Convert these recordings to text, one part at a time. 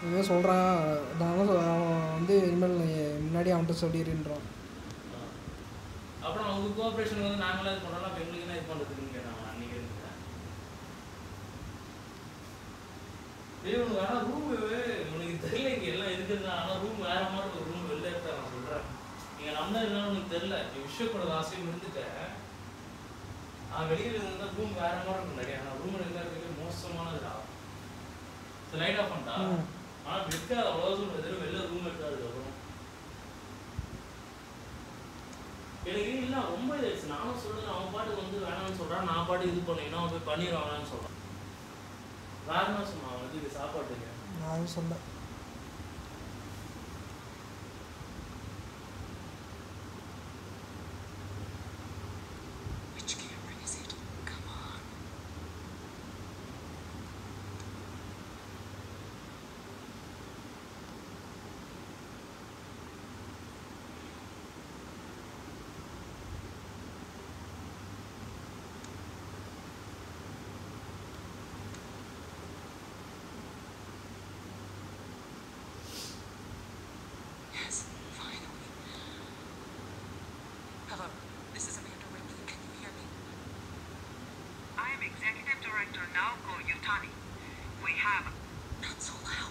இனிமேல் சொல்கிறான் நான் அவன் வந்து இனிமேல் முன்னாடி அவன்கிட்ட சொல்லிடுன்றான் அப்புறம் அவங்க கோஆப்ரேஷன் வந்து நாங்களே பண்ணலாம் பண்ணுறோம் அப்போ எங்களுக்கு என்ன இது பண்ணுறதுன்னு கேட்டான் அன்றைக்கி இருந்தேன் இவனுக்கு உனக்கு தெரியல இங்கே எல்லாம் இருக்கிறது ஆனால் ரூம் வேற மாதிரி ஒரு ரூம் வெளில இருக்கா நான் சொல்கிறேன் நீங்கள் நம்ம இருந்தாலும் உனக்கு தெரில விஷயக்கூடாது ஆசையும் இருந்துட்டேன் நான் வெளியில் இருந்தால் ரூம் வேற மாதிரி இருக்கும் நிறையா. ஆனால் ரூம் இருந்தால் இருக்கிறது மோசமானதுடா லைட் ஆஃப் பண்ணிட்டா? ஆனால் இருக்காது அவ்வளோ தூரம் வெளில ரூம் இருக்காது அதுக்கப்புறம் எனக்கு இல்லை ரொம்ப இதாச்சு நானும் சொல்லுறேன் அவன் பாட்டுக்கு வந்து வேணாம்னு சொல்கிறான் நான் பாட்டு இது பண்ணிக்கணும் அவன் போய் பண்ணிடுவாங்கன்னு சொல்கிறான் வேற என்ன சொன்னான் அவன்? இது சாப்பாட்டுக்கு. நான் சொன்னேன். Now Naoko Yutani. We have... Not so loud.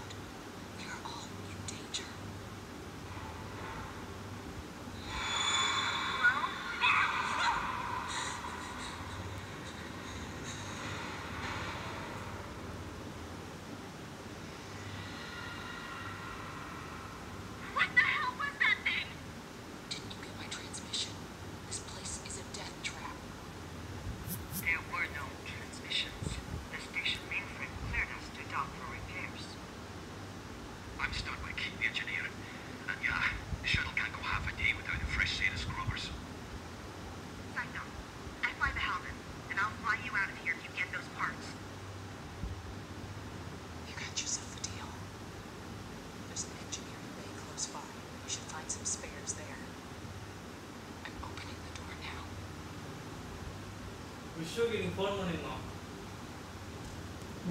விஷ்ணுக்கு நீ ஃபோன் பண்ணிருந்தோம்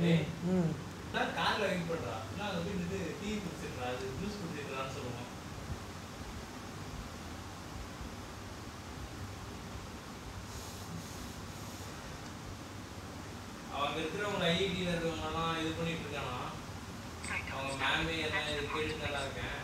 ஏய் நான் கார்ல வெயிட் பண்றா. நான் வந்து இது டீ குடிச்சிட்டு அது ஜூஸ் குடிச்சிட்டு சொல்லுவோம் அவங்க இருக்கிறவங்க இருக்கவங்க எல்லாம் இது பண்ணிட்டு இருக்கானா? அவங்க மேமே எல்லாம் கேட்டு நல்லா இருக்கேன்.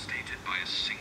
Stated by a single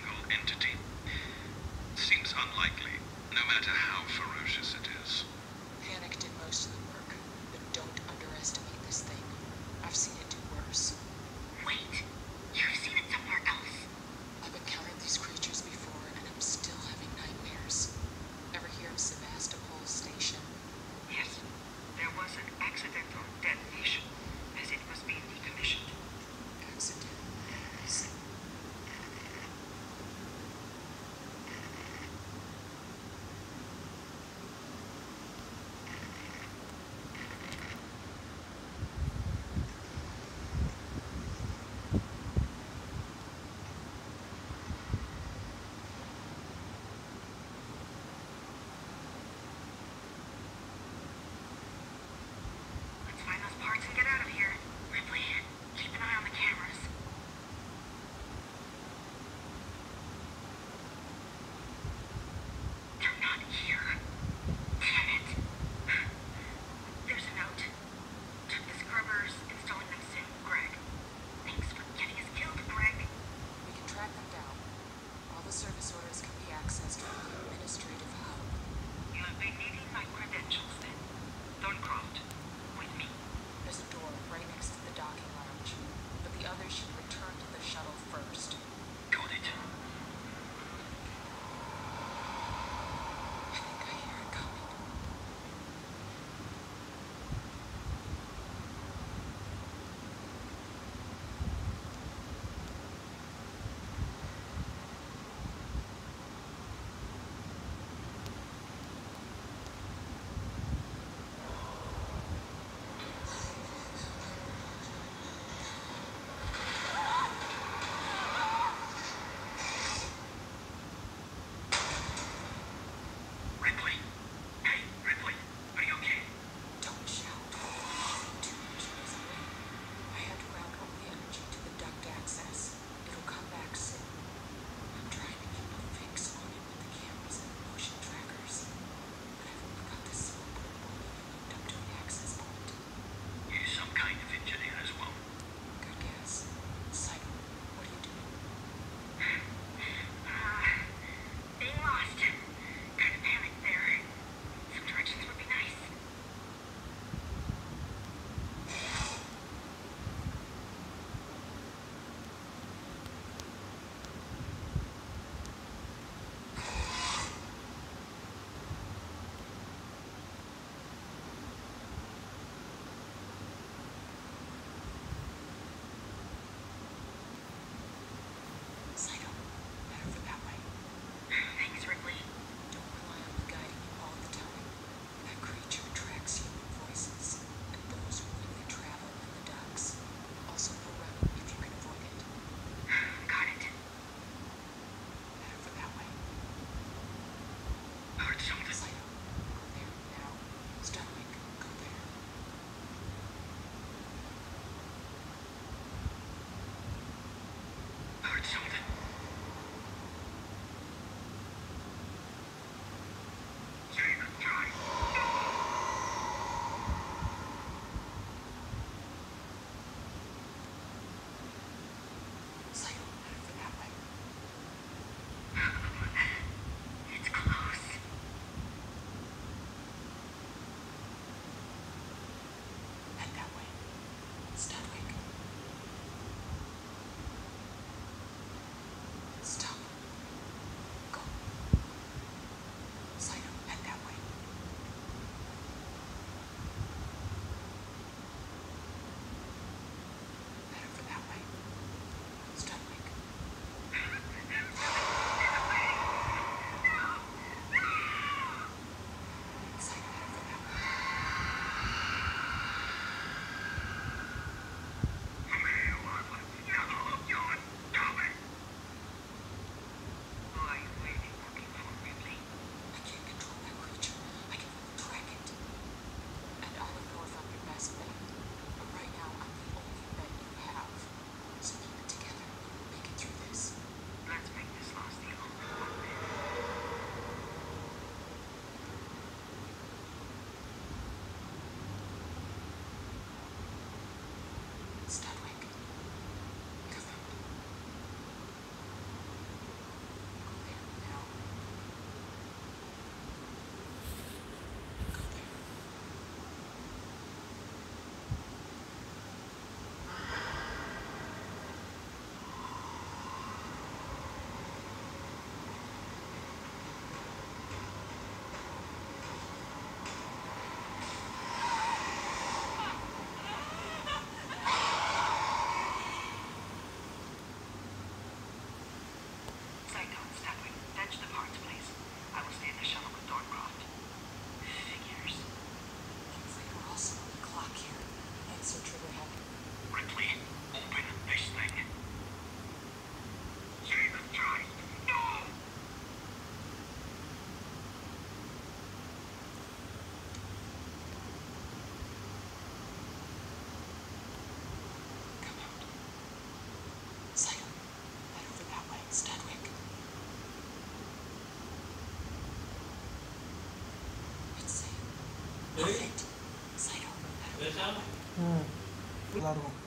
நல்லா இருக்கும்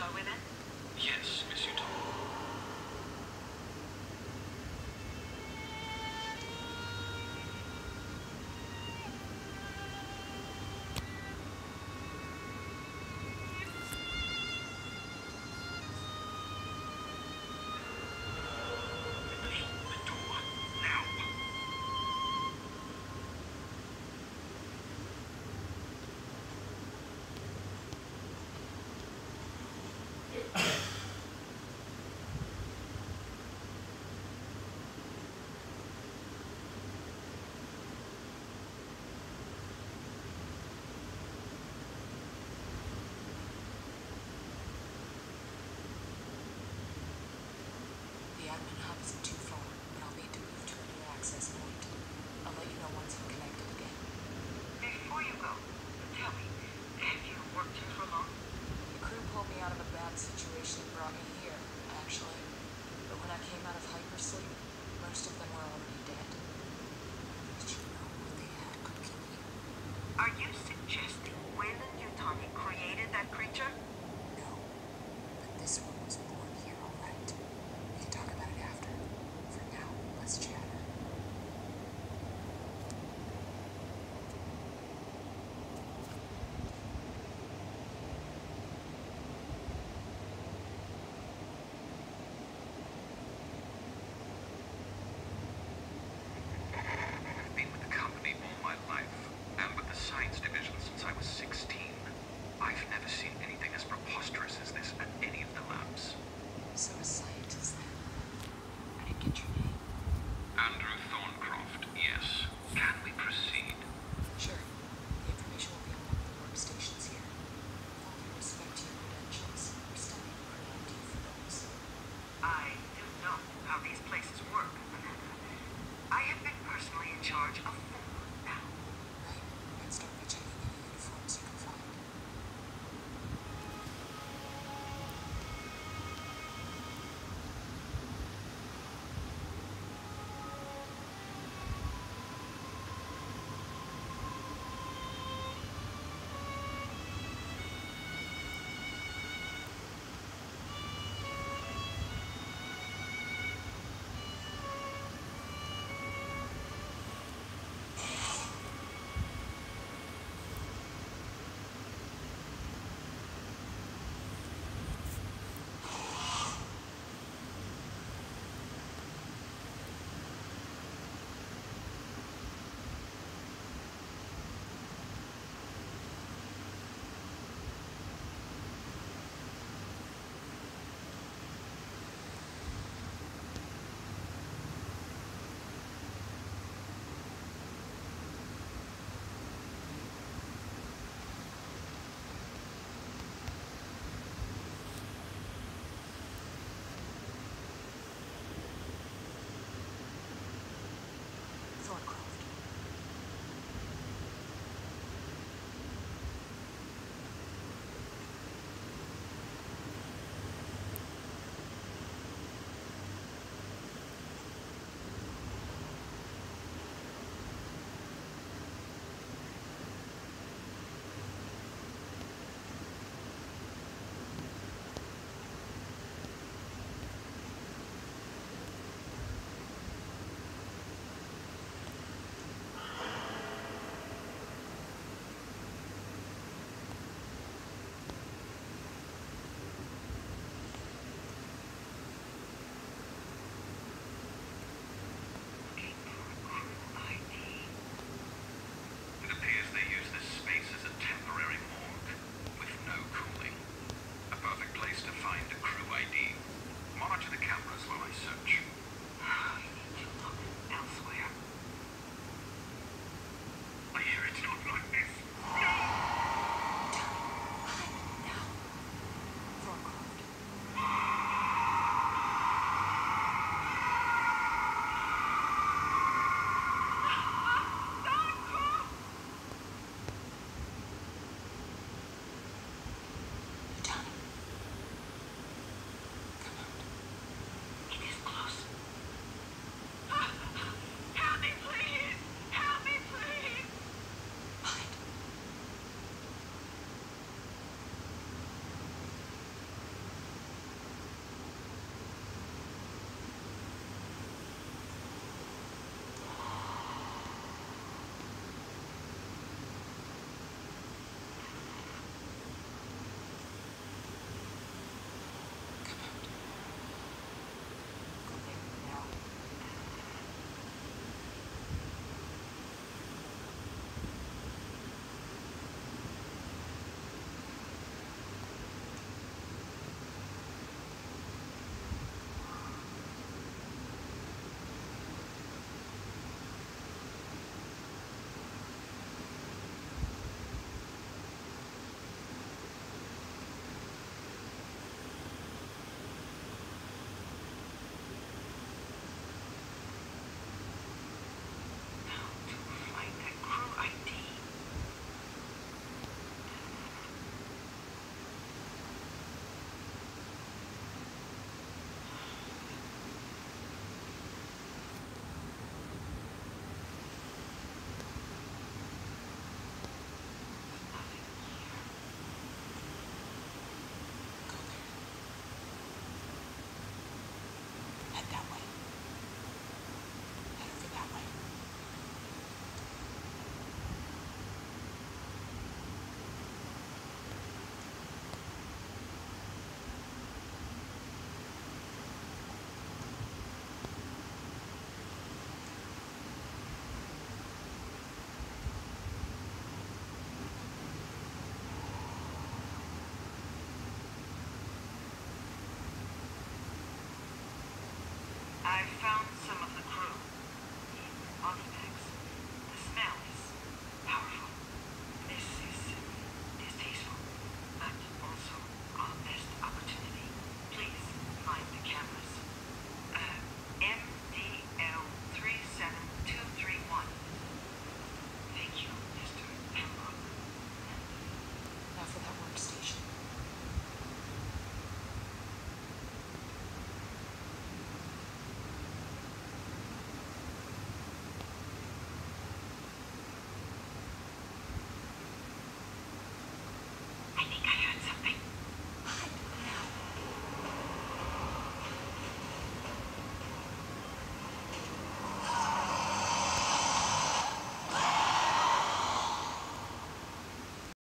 Joe Women. two psychologically.